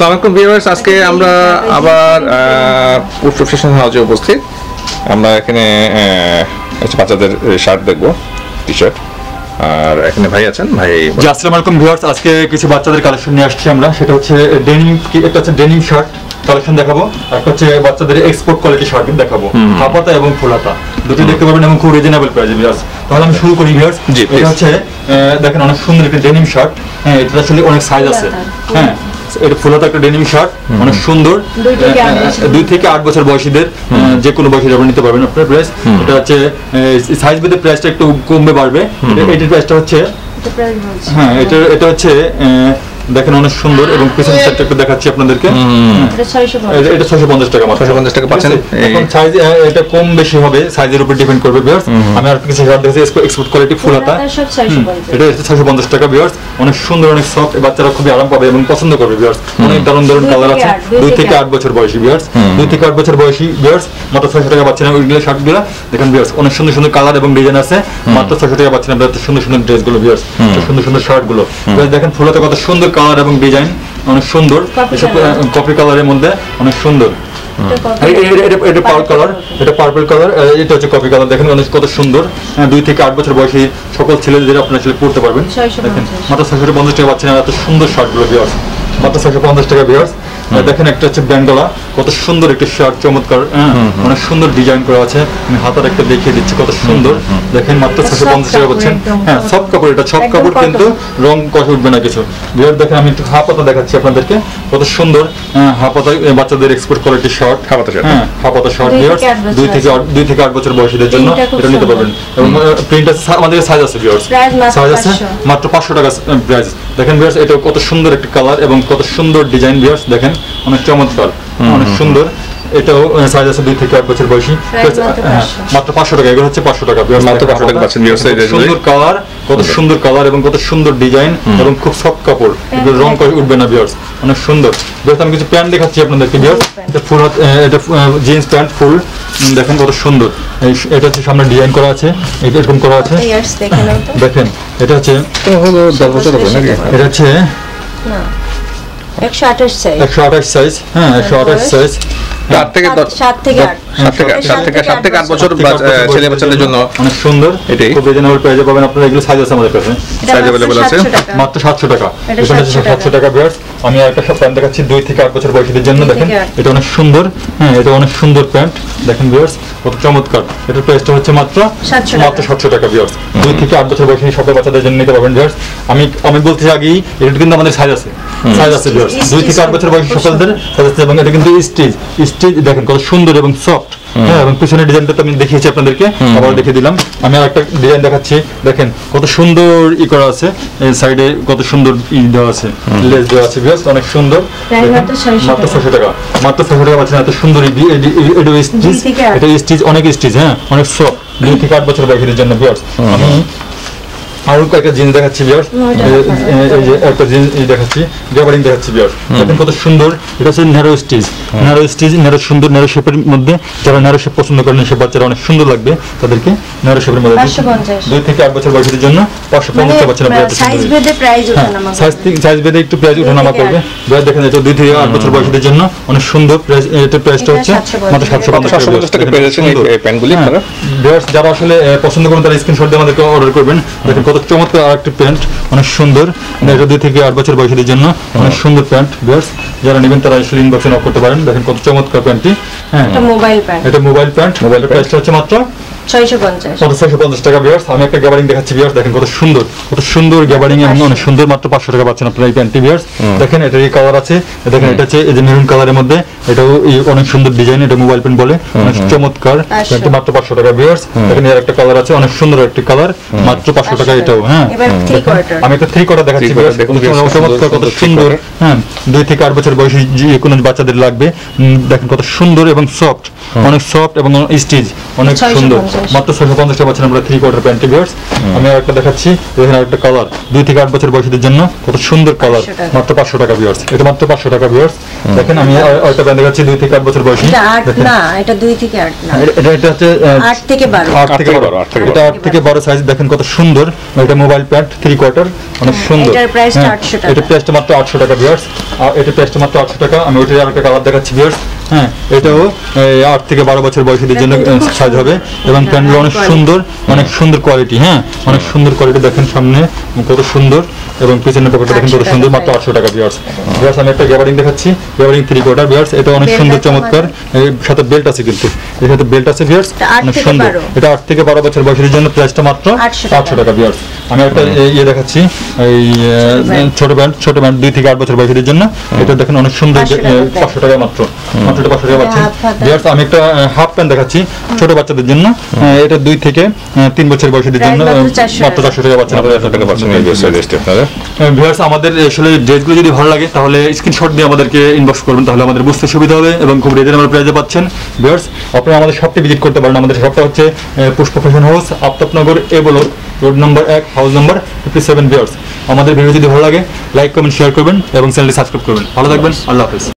সালামালাইকুম ভিউয়ার্স আজকে আমরা আবার পুষ্ট ফ্যাশন হাউসে উপস্থিত। আমরা এখানে বাচ্চাদের শার্ট দেখব টি শার্ট আর এখানে ভাই আছেন? ভাই জি আসসালামু আলাইকুম ভিউয়ার্স আজকে কিছু বাচ্চাদের কালেকশন নিয়ে আসছি আমরা। সেটা হচ্ছে ডেনিম একটা হচ্ছে ডেনিম শার্ট কালেকশন দেখাবো আর একটা হচ্ছে বাচ্চাদের এক্সপোর্ট কোয়ালিটি শার্ট দেখাবো। হাফাতা এবং ফুলাতা দুটো দেখতে পাবেন এবং খুব রিজনেবল প্রাইসে ভিউয়ার্স তাহলে আমি শুরু করি ভিউয়ার্স জি, এটা হচ্ছে আহ, দেখেন অনেক সুন্দর একটা ডেনিম শার্ট হ্যাঁ এটা আসলে অনেক সাইজ আছে। হ্যাঁ এটা ফুল হাতা একটা ডেনিম শার্ট অনেক সুন্দর। দুই থেকে আট বছর। দুই থেকে আট বছর বয়সীদের যে কোনো বয়সে আপনি নিতে পারবেন আপনার প্রাইস এটা হচ্ছে সাইজ বেঁধে প্রাইসটা একটু কমবে বাড়বে। এটা- এটার প্রাইসটা হচ্ছে হ্যাঁ এটা এটা হচ্ছে আহ, দেখেন অনেক সুন্দর এবং পিছন সাইডটা একটু দেখাচ্ছি আপনাদেরকে। এটা ছয়শো এটা- এটা ছশো পঞ্চাশ টাকা মাত্র। 650 টাকা পাচ্ছেন। এখন সাইজ এটা কম বেশি হবে সাইজের উপর ডিপেন্ড করবে বিয়ার্স আমি আর কিছু শার্ট দেখেছি এক্সপোর্ট কোয়ালিটি ফুলাতা সব এটা হচ্ছে ছশো পঞ্চাশ টাকা বিয়ার্স অনেক সুন্দর অনেক সফট বাচ্চারা খুবই আরাম পাবে এবং পছন্দ করবে বিয়ার্স অনেক দারুণ দারুণ কালার আছে। আট, দুই দুই থেকে থেকে আট। আট বছর বয়সী বিয়ার্স দুই থেকে আট বছর বয়সী বিয়ার্স মাত্র ছয়শো টাকা পাচ্ছেন ওইগুলো শার্টগুলো দেখেন বিয়ার্স অনেক সুন্দর সুন্দর কালার এবং ডিজাইন আছে। মাত্র ছয়শো টাকা পাচ্ছেন আপনার সুন্দর সুন্দর ড্রেসগুলো বিয়ার্স সুন্দর সুন্দর শার্টগুলো দেখেন ফুলাতে কত সুন্দর কালার এবং ডিজাইন অনেক সুন্দর। এসব কফি কালারের মধ্যে অনেক সুন্দর। এটা- পার্পল কালার এটা পার্পল কালার এটা হচ্ছে কপি কালার দেখেন অনেক কত সুন্দর। হ্যাঁ, দুই থেকে আট বছর বয়সী সকল ছেলেদের আপনারা আসলে পড়তে পারবেন। দেখেন। মাত্র ছয়শো পঞ্চাশ টাকা পাচ্ছেন এত সুন্দর শার্টগুলো বিয়ার্স মাত্র ছয়শো পঞ্চাশ টাকা বিয়ার্স দেখেন একটা হচ্ছে ব্যান্ডলা কত সুন্দর একটা শার্ট চমৎকার অনেক সুন্দর ডিজাইন করা আছে। আমি হাতার একটা দেখিয়ে দিচ্ছি কত সুন্দর। দেখেন মাত্র soft পঞ্চাশ টাকা একদম। হ্যাঁ সব কাপড় এটা সব কাপড় কিন্তু রং কষে উঠবে না কিছু। বিয়ার দেখেন আমি একটু হাফাতা দেখাচ্ছি আপনাদেরকে। কত সুন্দর হ্যাঁ, হাফাতা বাচ্চাদের এক্সপোর্ট কোয়ালিটি শার্ট হাফাতা shirt। হ্যাঁ হাফাতা শার্ট দুই বিয়ার্স দুই থেকে আট- দুই থেকে আট বছর বয়সীদের জন্য এটা নিতে পারবেন। এবং প্রিন্টার আমাদের সাইজ আছে বিয়ার্স মাত্র সাইজ আছে মাত্র পাঁচশো টাকা প্রাইস দেখেন বিয়ার্স এটা কত সুন্দর একটা কালার এবং কত সুন্দর ডিজাইন বিয়ার্স দেখেন অনেক চমৎকার অনেক সুন্দর। এটাও সাইজ আছে দুই থেকে আট বছর বয়সী। মাত্র হ্যাঁ, 500 মাত্র পাঁচশো টাকা এগুলো হচ্ছে পাঁচশো টাকা মাত্র 500 টাকা পাচ্ছেন। সুন্দর কালার কত সুন্দর কালার এবং কত সুন্দর ডিজাইন এবং খুব সফট কাপড়। এগুলো রং করে উঠবে না বিয়ার্স অনেক সুন্দর। বিয়ার্স আমি কিছু প্যান্ট দেখাচ্ছি আপনাদেরকে বিয়ার্স এটা ফুল এটা জিন্স প্যান্ট ফুল দেখেন কত সুন্দর। এটা হচ্ছে সামনে ডিজাইন করা আছে। এটা এরকম করা আছে। দেখেন এটা হচ্ছে এটা হচ্ছে না। সাইজ সাইজ হ্যাঁ সাইজ থেকে থেকে থেকে থেকে বছর। ছেলে বাচ্চাদের জন্য। অনেক সুন্দর। এটাই। খুব রিজনেবল প্রাইসে পাবেন। আপনারা এগুলো সাইজ আছে আমাদের কাছে। মাত্র আছে? মাত্র সাতশো টাকা। এটা 700 সাতশো টাকা বিয়ার্স। আমি একটা সব প্যান্ট দেখাচ্ছি দুই থেকে আট বছর বয়সীদের জন্য দেখেন এটা অনেক সুন্দর হ্যাঁ এটা অনেক সুন্দর প্যান্ট দেখেন বিয়ার্স কত চমৎকার। এটার প্রাইসটা হচ্ছে মাত্র মাত্র সাতশো টাকা বিয়ার্স দুই থেকে আট বছর বয়সী সকল বাচ্চাদের জন্য নিতে পারবেন বিয়ার্স আমি আমি বলতে চাই এটা কিন্তু আমাদের সাইজ আছে। সাইজ আছে বিয়ার্স দুই থেকে আট বছর বয়সী সকলদের সাইজ আছে এবং এটা কিন্তু স্টিচ স্টিচ দেখেন কত সুন্দর এবং সফট হ্যাঁ এবং পিছনের ডিজাইনটা তো আমি দেখিয়েছি আপনাদেরকে আবার দেখে দিলাম। আমি আর একটা ডিজাইন দেখাচ্ছি। দেখেন কত সুন্দর ই করা আছে সাইডে কত সুন্দর ই দেওয়া আছে লেস দেওয়া আছে বিয়ার্স অনেক সুন্দর। মাত্র 600 টাকা। ছশো টাকা। মাত্র ছশো টাকা পাচ্ছেন এত সুন্দর এটা স্টিচ এটা স্টিচ অনেক স্টিচ হ্যাঁ অনেক সফট দুই থেকে আট বছর বাইকের জন্য বিয়ার্স আমি আরও কয়েকটা জিন্স দেখাচ্ছি বিয়ার্স এই যে একটা জিন্স দেখাচ্ছি গ্যাবারিং দেখাচ্ছি বিয়ার্স দেখেন কত সুন্দর এটা হচ্ছে narrow stitch narrow stitch narrow সুন্দর ন্যারো শেপের মধ্যে যারা ন্যারো শেপ পছন্দ করেন সে বাচ্চারা অনেক সুন্দর লাগবে তাদেরকে ন্যারো শেপের মধ্যে। দুই থেকে আট বছর বয়সীদের জন্য পাঁচশো মানে পঞ্চাশ পাচ্ছেন সাইজ ভেদে প্রাইস ওঠানামা সাইজ থেকে- সাইজ ভেদে একটু প্রাইস ওঠানামা করবে। এবার দেখেন এটা দুই থেকে আট বছর বয়সীদের জন্য অনেক সুন্দর প্রাইস এটা প্রাইসটা হচ্ছে মাত্র সাতশো পঞ্চাশ টাকা পেয়ে এই- প্যান্টগুলি হ্যাঁ, যারা আসলে পছন্দ করেন তারা স্ক্রিনশট দিয়ে আমাদেরকে অর্ডার করবেন। দেখেন কত চমৎকার আরেকটি প্যান্ট অনেক সুন্দর। এটা দুই থেকে আট বছর বয়সীদের জন্য অনেক সুন্দর প্যান্ট বেশ যারা নেবেন তারা আসলে ইনবক্সে নক করতে পারেন। দেখেন কত চমৎকার প্যান্টটি। হ্যাঁ। এটা মোবাইল প্যান্ট এটা মোবাইল প্যান্ট মোবাইল প্রাইসটা হচ্ছে মাত্র টাকা বিয়ার্স আমি একটা গ্যাবারিং দেখাচ্ছি বিয়ার্স দেখেন কত সুন্দর। কত সুন্দর গ্যাবারিং অনেক সুন্দর মাত্র পাঁচশো টাকা পাচ্ছেন আপনারা এই প্যান্টটি বিয়ার্স দেখেন এটার এই কালার আছে দেখেন এটা হচ্ছে এই যে মেরুন কালারের মধ্যে। এটাও অনেক সুন্দর ডিজাইন এটা মোবাইল প্যান্ট বলে। অনেক চমৎকার। প্যান্টটি মাত্র পাঁচশো টাকা বিয়ার্স দেখেন এর একটা কালার আছে অনেক সুন্দর একটি কালার মাত্র পাঁচশো টাকা এটাও হ্যাঁ। এবার থ্রি কোয়ার্টার আমি একটা থ্রি কোয়ার্টার দেখাচ্ছি কত চমৎকার কত সুন্দর, হ্যাঁ দুই থেকে আট বছর বয়সী যে কোনো বাচ্চাদের লাগবে। দেখেন কত সুন্দর এবং সফট অনেক সফট এবং স্টিচ। অনেক সুন্দর। মাত্র ছয়শো পঞ্চাশ পাচ্ছেন আমরা থ্রি কোয়ার্টার প্যান্টি ভিউয়ার্স আমি আরেকটা দেখাচ্ছি এখানে আরেকটা কালার দুই থেকে আট বছর বয়সীদের জন্য কত সুন্দর কালার মাত্র পাঁচশো টাকা ভিউয়ার্স এটা মাত্র পাঁচশো টাকা ভিউয়ার্স দেখেন আমি আর- আরেকটা প্যান্ট দেখাচ্ছি দুই থেকে আট বছর বয়সী। না এটা দুই থেকে আট না। এটা- এটা হচ্ছে আট থেকে বারো। আট থেকে বারো। আট থেকে এটা আট থেকে বারো সাইজ দেখেন কত সুন্দর। এটা মোবাইল প্যান্ট থ্রি কোয়ার্টার অনেক সুন্দর। এটার টা হ্যাঁ, 800 টাকা। এটা প্রাইসটা মাত্র আটশো টাকা ভিউয়ার্স আর এটা প্রাইসটা মাত্র আটশো টাকা। আমি ওইটা আরেকটা কালার দেখাচ্ছি ভিউয়ার্স হ্যাঁ এটাও আট থেকে বারো বছর বয়সীদের জন্য সাজ হবে এবং প্যান্টগুলো অনেক সুন্দর অনেক সুন্দর কোয়ালিটি হ্যাঁ অনেক সুন্দর কোয়ালিটি দেখেন সামনে কত সুন্দর এবং পিছনের পকেটটা দেখেন কত সুন্দর মাত্র আটশো টাকা ভিউয়ার্স ভিউয়ার্স আমি একটা গ্যাবারিং দেখাচ্ছি গ্যাবারিং থ্রি কোয়ার্টার ভিউয়ার্স এটা অনেক সুন্দর চমৎকার। এর সাথে বেল্ট আছে কিন্তু এর সাথে বেল্ট আছে আট অনেক সুন্দর। এটা আট থেকে বারো বছর বয়সের জন্য প্রাইসটা মাত্র আটশো টাকা। ভিউয়ার্স আমি একটা এই- ইয়ে দেখাচ্ছি এই ছোট প্যান্ট ছোট প্যান্ট দুই থেকে আট বছর বয়সের জন্য। এটা দেখেন অনেক সুন্দর 500 টাকা price। পাঁচশো টাকা মাত্র। মাত্র টাকা এটা পাচ্ছেন ভিউয়ার্স আমি একটা হাফ প্যান্ট দেখাচ্ছি। ছোট বাচ্চাদের জন্য। এটা দুই থেকে তিন বছর বয়সীদের জন্য মাত্র আহ, 400 মাত্র চারশো টাকা পাচ্ছেন আপনারা একশো টাকা পাচ্ছেন এই ভিউয়ার্স আমাদের আসলে ড্রেসগুলো যদি ভালো লাগে তাহলে স্ক্রিনশট দিয়ে আমাদেরকে ইনবক্স করবেন তাহলে আমাদের বুঝতে সুবিধা হবে এবং খুব রিজনেবল প্রাইসে পাচ্ছেন। ভিউয়ার্স আপনারা আমাদের শপটি ভিজিট করতে পারেন। আমাদের শপটা হচ্ছে পুষ্প ফ্যাশন হাউস আফতাবনগর এবলো রোড নাম্বার এক house number fifty seven viewers আমাদের ভিডিও যদি ভালো লাগে লাইক কমেন্ট শেয়ার করবেন এবং চ্যানেলটি সাবস্ক্রাইব করবেন। ভালো থাকবেন আল্লাহ হাফেজ।